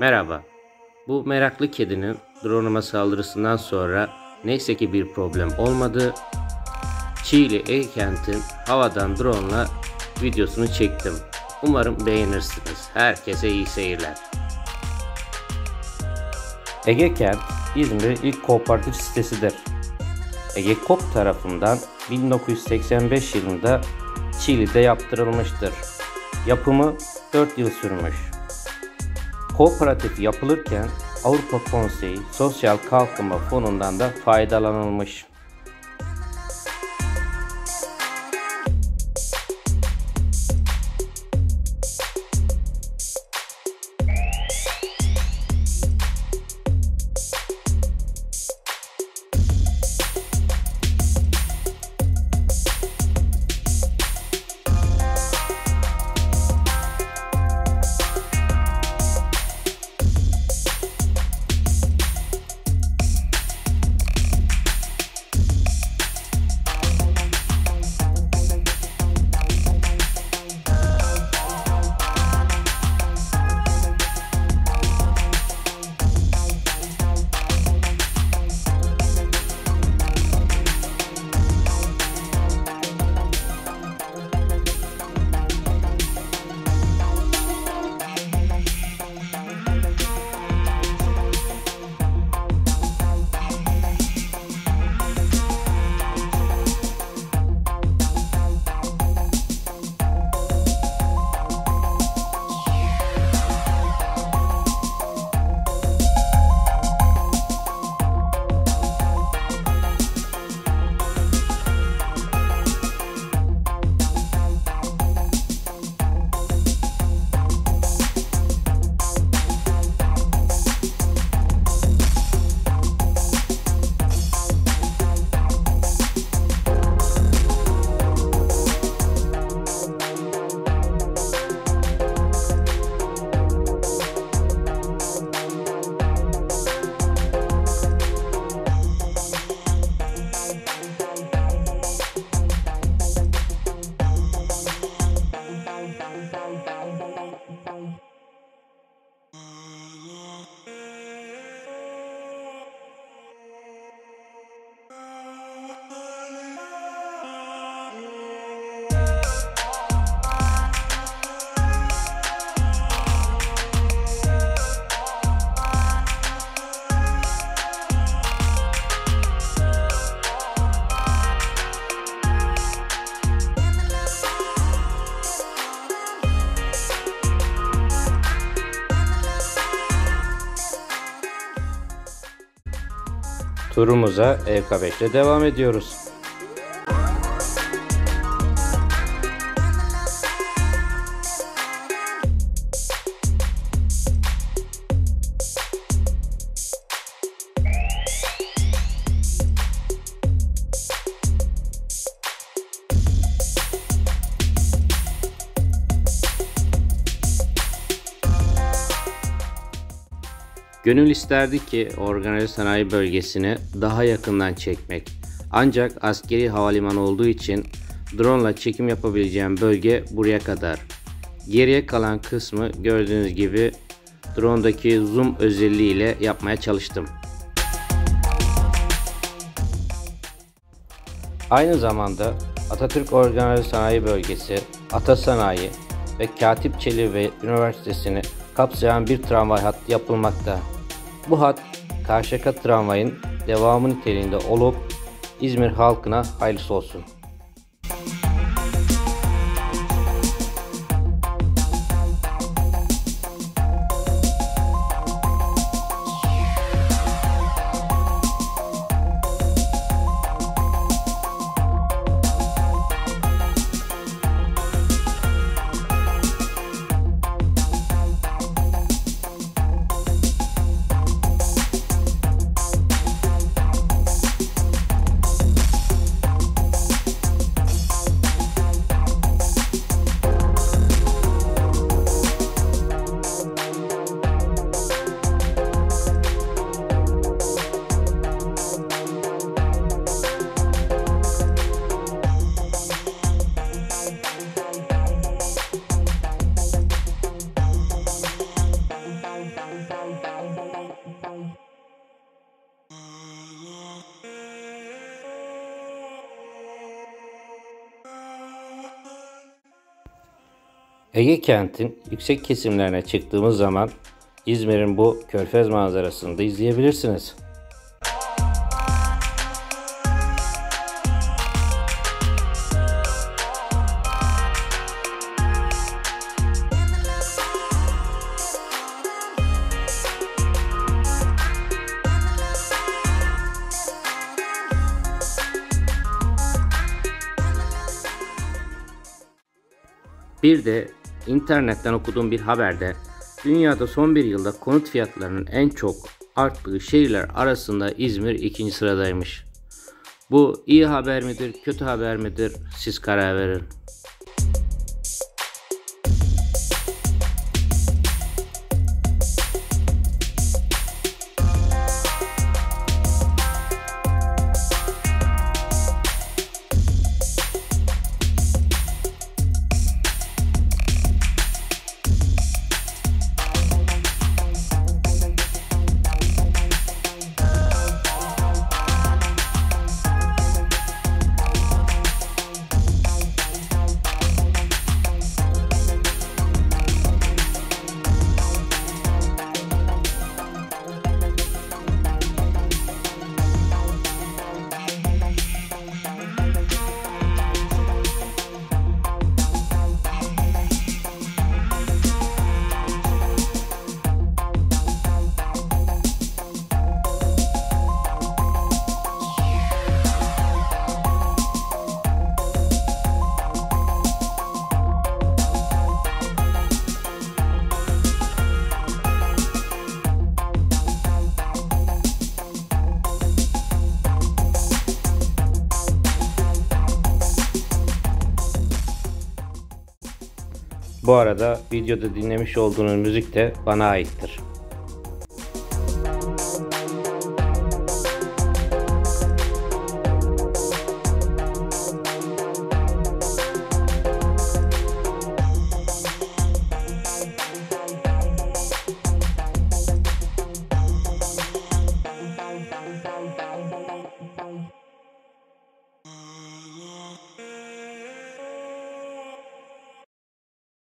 Merhaba. Bu meraklı kedinin drone'uma saldırısından sonra neyse ki bir problem olmadı. Çiğli Eykent'in havadan drone'la videosunu çektim. Umarım beğenirsiniz. Herkese iyi seyirler. Ege Kent, İzmir'in ilk kooperatif sitesidir. Ege Kop tarafından 1985 yılında Çiğli'de yaptırılmıştır. Yapımı 4 yıl sürmüş. Kooperatif yapılırken Avrupa Konseyi Sosyal Kalkınma Fonu'ndan da faydalanılmış. Turumuza EK5'te devam ediyoruz. Gönül isterdi ki organize sanayi bölgesini daha yakından çekmek. Ancak askeri havalimanı olduğu için drone ile çekim yapabileceğim bölge buraya kadar. Geriye kalan kısmı gördüğünüz gibi drone'daki zoom özelliği ile yapmaya çalıştım. Aynı zamanda Atatürk Organize Sanayi Bölgesi, Ata Sanayi ve Katip Çelebi Üniversitesi'ni kapsayan bir tramvay hattı yapılmakta. Bu hat Karşıyaka tramvayın devamı niteliğinde olup İzmir halkına hayırlısı olsun. Ege kentin yüksek kesimlerine çıktığımız zaman İzmir'in bu körfez manzarasını da izleyebilirsiniz. Bir de internetten okuduğum bir haberde dünyada son bir yılda konut fiyatlarının en çok arttığı şehirler arasında İzmir ikinci sıradaymış. Bu iyi haber midir, kötü haber midir? Siz karar verin. Bu arada videoda dinlemiş olduğunuz müzik de bana aittir.